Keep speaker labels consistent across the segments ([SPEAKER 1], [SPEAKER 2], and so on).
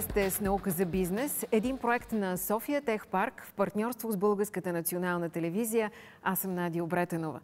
[SPEAKER 1] сте с наука за бизнес, един проект на София Тех Парк в партньорство с Българската национална телевизия. Аз съм Надя Обретенова.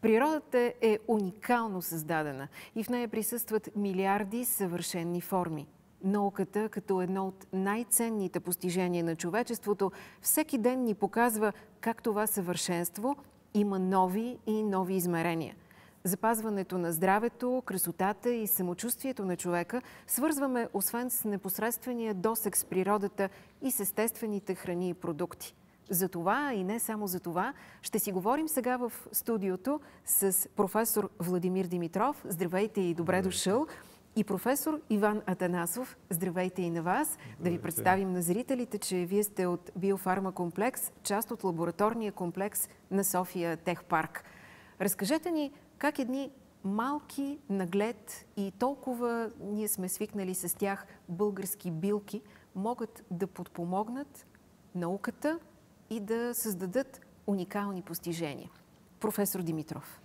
[SPEAKER 1] Природата е уникално създадена и в нея присъстват милиарди съвършенни форми. Науката, като едно от най-ценните постижения на човечеството, всеки ден ни показва как това съвършенство има нови и нови измерения – запазването на здравето, красотата и самочувствието на човека свързваме освен с непосредствения досек с природата и с естествените храни и продукти. За това и не само за това ще си говорим сега в студиото с професор Владимир Димитров. Здравейте и добре дошъл. И професор Иван Атанасов. Здравейте и на вас. Здравейте. Да ви представим на зрителите, че вие сте от Биофарма комплекс, част от лабораторния комплекс на София Техпарк. Разкажете ни как едни малки наглед и толкова ние сме свикнали с тях български билки могат да подпомогнат науката и да създадат уникални постижения. Професор Димитров.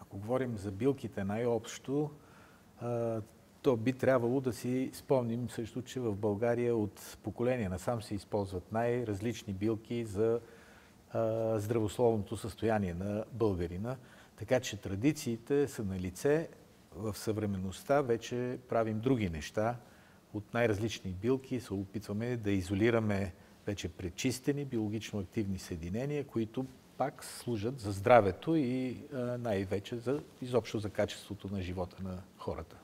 [SPEAKER 2] Ако говорим за билките най-общо, то би трябвало да си спомним също, че в България от поколение насам се използват най-различни билки за здравословното състояние на българина. Така че традициите са на лице. В съвременността вече правим други неща. От най-различни билки се опитваме да изолираме вече пречистени биологично активни съединения, които пак служат за здравето и най-вече за, изобщо за качеството на живота на хората.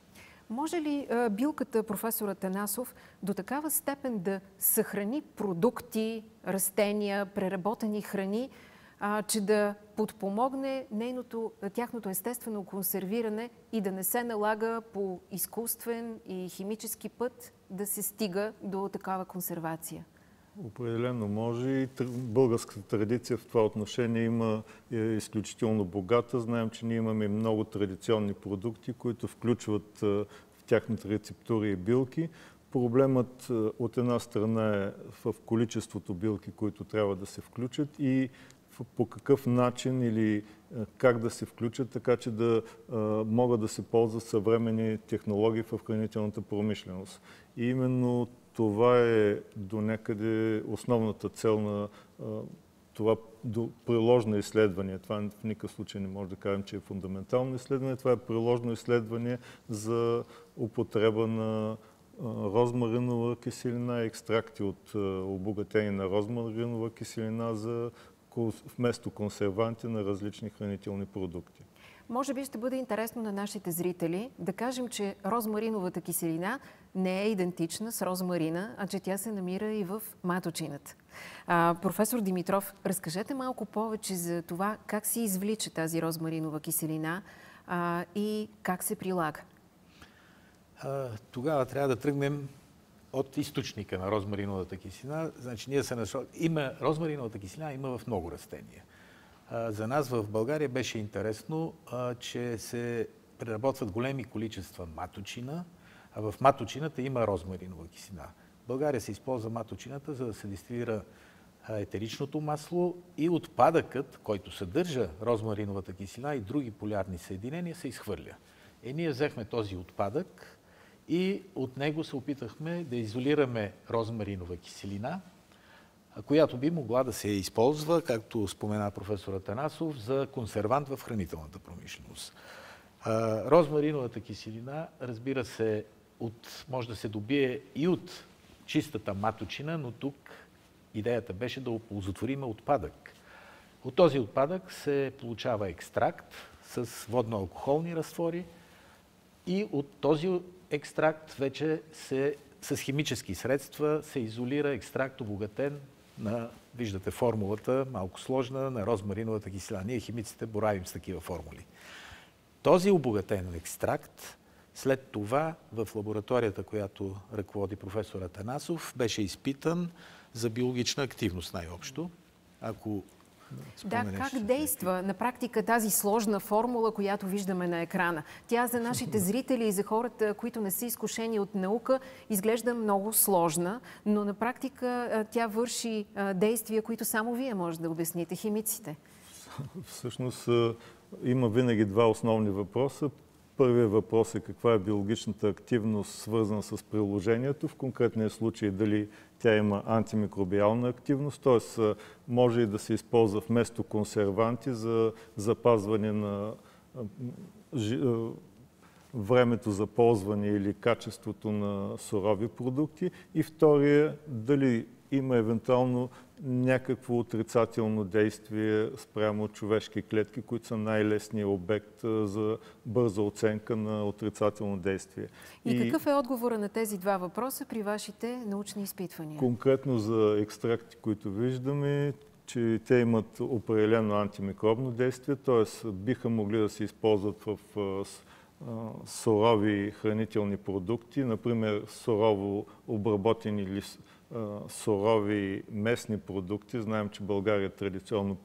[SPEAKER 1] Може ли билката, професора Танасов, до такава степен да съхрани продукти, растения, преработени храни, че да подпомогне нейното, тяхното естествено консервиране и да не се налага по изкуствен и химически път да се стига до такава консервация?
[SPEAKER 3] Определено може и българската традиция в това отношение има е изключително богата. Знаем, че ние имаме много традиционни продукти, които включват в тяхната рецептура и билки. Проблемът от една страна е в количеството билки, които трябва да се включат и по какъв начин или как да се включат, така че да могат да се ползват съвременни технологии в хранителната промишленост. И именно това е до някъде основната цел на това приложно изследване. Това в никакъв случай не може да кажем, че е фундаментално изследване. Това е приложно изследване за употреба на розмаринова киселина, екстракти от обогатени на розмаринова киселина за вместо консерванти на различни хранителни продукти.
[SPEAKER 1] Може би ще бъде интересно на нашите зрители да кажем, че розмариновата киселина не е идентична с розмарина, а че тя се намира и в маточината. А, професор Димитров, разкажете малко повече за това как се извлича тази розмаринова киселина а, и как се прилага.
[SPEAKER 2] А, тогава трябва да тръгнем от източника на розмариновата киселина. Значи ние се нашо... Има розмариновата киселина има в много растения. За нас в България беше интересно, че се преработват големи количества маточина, а в маточината има розмаринова киселина. В България се използва маточината, за да се дистилира етеричното масло и отпадъкът, който съдържа розмариновата киселина и други полярни съединения, се изхвърля. Е, ние взехме този отпадък, и от него се опитахме да изолираме розмаринова киселина, която би могла да се използва, както спомена професор Танасов, за консервант в хранителната промишленост. Розмариновата киселина, разбира се, от, може да се добие и от чистата маточина, но тук идеята беше да оползотворим отпадък. От този отпадък се получава екстракт с водно-алкохолни разтвори и от този екстракт вече се, с химически средства се изолира екстракт обогатен на, виждате формулата, малко сложна, на розмариновата киселина. Ние химиците боравим с такива формули. Този обогатен екстракт след това в лабораторията, която ръководи професор Атанасов, беше изпитан за биологична активност най-общо. Ако
[SPEAKER 1] да, как действа на практика тази сложна формула, която виждаме на екрана? Тя за нашите зрители и за хората, които не са изкушени от наука, изглежда много сложна, но на практика тя върши действия, които само вие може да обясните, химиците.
[SPEAKER 3] Всъщност има винаги два основни въпроса. Първият въпрос е каква е биологичната активност, свързана с приложението. В конкретния случай дали тя има антимикробиална активност, т.е. може и да се използва вместо консерванти за запазване на времето за ползване или качеството на сурови продукти. И втория, дали има евентуално някакво отрицателно действие спрямо човешки клетки, които са най-лесният обект за бърза оценка на отрицателно действие.
[SPEAKER 1] И, и какъв е отговора на тези два въпроса при вашите научни изпитвания?
[SPEAKER 3] Конкретно за екстракти, които виждаме, че те имат определено антимикробно действие, т.е. биха могли да се използват в сурови хранителни продукти, например сурово обработени или сурови местни продукти. Знаем, че България традиционно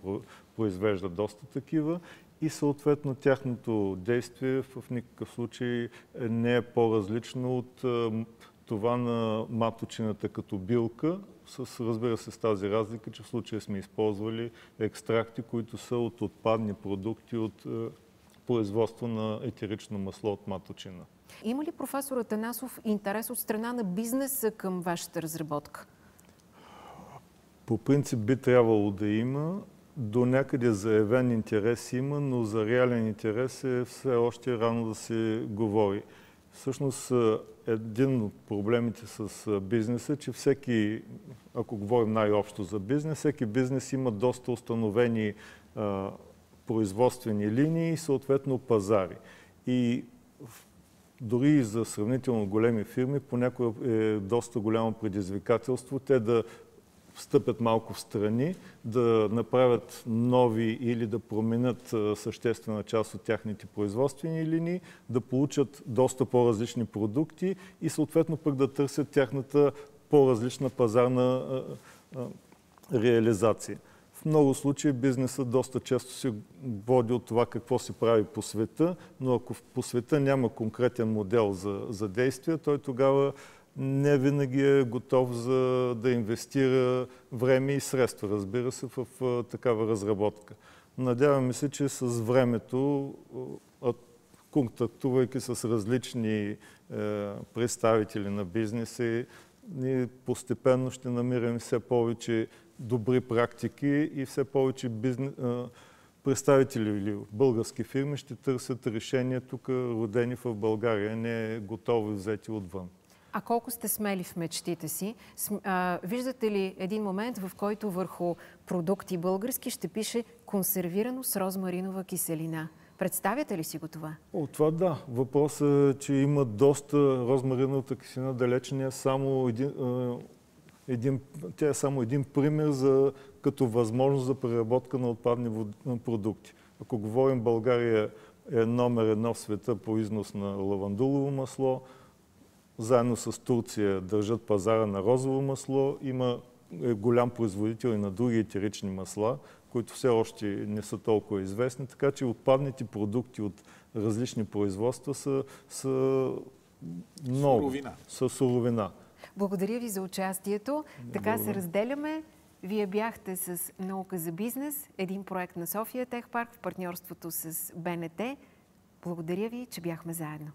[SPEAKER 3] произвежда доста такива и съответно тяхното действие в никакъв случай не е по-различно от това на маточината като билка, с, разбира се, с тази разлика, че в случая сме използвали екстракти, които са от отпадни продукти от производство на етерично масло от маточина.
[SPEAKER 1] Има ли професор Атанасов интерес от страна на бизнеса към вашата разработка?
[SPEAKER 3] По принцип би трябвало да има. До някъде заявен интерес има, но за реален интерес е все още рано да се говори. Всъщност, един от проблемите с бизнеса, че всеки, ако говорим най-общо за бизнес, всеки бизнес има доста установени а, производствени линии и съответно пазари. И дори и за сравнително големи фирми, понякога е доста голямо предизвикателство те да стъпят малко в страни, да направят нови или да променят съществена част от тяхните производствени линии, да получат доста по-различни продукти и съответно пък да търсят тяхната по-различна пазарна реализация. В много случаи бизнесът доста често се води от това какво се прави по света, но ако по света няма конкретен модел за, за действие, той тогава не винаги е готов за да инвестира време и средства, разбира се, в, в такава разработка. Надяваме се, че с времето, контактувайки с различни е, представители на бизнеса, ние постепенно ще намираме все повече добри практики и все повече бизнес, представители или български фирми ще търсят решения тук, родени в България, не готови взети отвън.
[SPEAKER 1] А колко сте смели в мечтите си? виждате ли един момент, в който върху продукти български ще пише консервирано с розмаринова киселина? Представяте ли си го това?
[SPEAKER 3] О, това да. Въпросът е, че има доста розмариновата киселина, далеч не е само един, един, тя е само един пример за, като възможност за преработка на отпадни продукти. Ако говорим, България е номер едно в света по износ на лавандулово масло, заедно с Турция държат пазара на розово масло, има е голям производител и на други етерични масла, които все още не са толкова известни, така че отпадните продукти от различни производства са, са много. Суровина. Са суровина.
[SPEAKER 1] Благодаря ви за участието. Така се разделяме. Вие бяхте с Наука за бизнес, един проект на София Техпарк в партньорството с БНТ. Благодаря ви, че бяхме заедно.